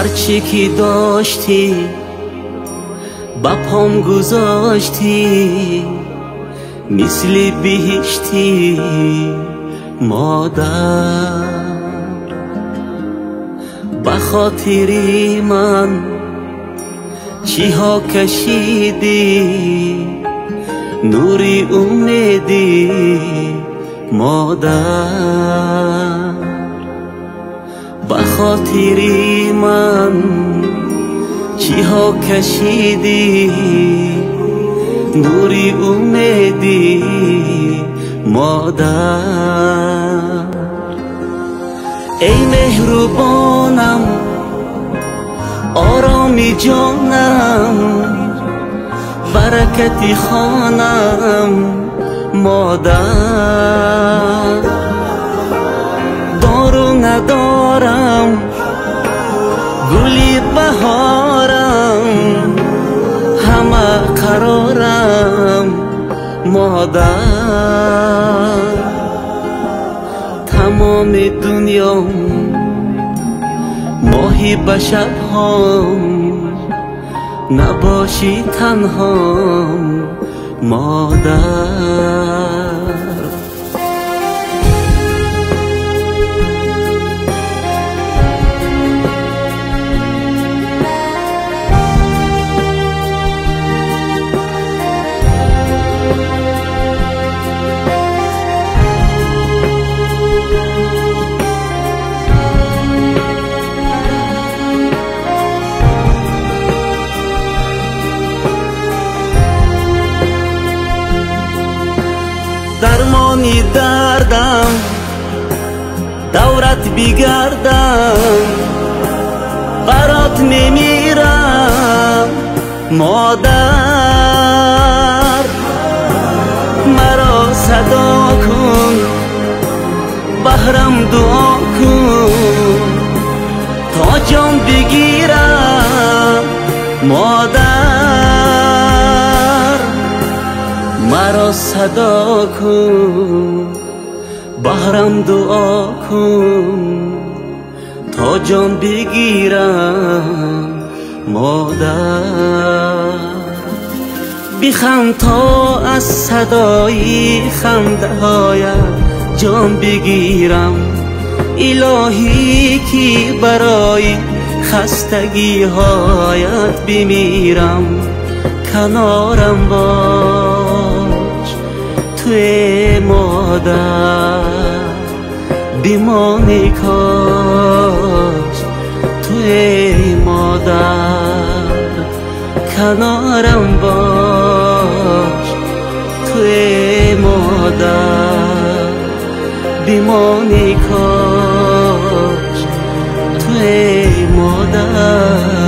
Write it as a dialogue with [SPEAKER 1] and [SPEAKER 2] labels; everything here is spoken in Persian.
[SPEAKER 1] هرچی که داشتی با پام گذاشتی مثل بهشتی مادر. به خاطری من چی ها کشیدی؟ نوری امیدی مادر. به خاطری من چی ها کشیدی؟ نوری امیدی مادر. ای مهربانم آرامی جانم برکتی خانم مادر. надорам гули баҳорам ҳама қарорам модар тамоми дунём моҳи ба шабҳом набошӣ танҳом модар درمانی دردم دورت بیگردم. برات میمیرم مادر مرا صدا کن بهرم دعا کن. تا جان بگیرم مادر. مرا صدا کن بهرم دعا کن تا جان بگیرم مادر. بیخم تا از صدای خنده هایت جان بگیرم. الهی کی برای خستگی هایت بمیرم. کنارم باش. توی مادر بیمانی کاش توی مادر کنارم باش توی مادر بیمانی کاش توی مادر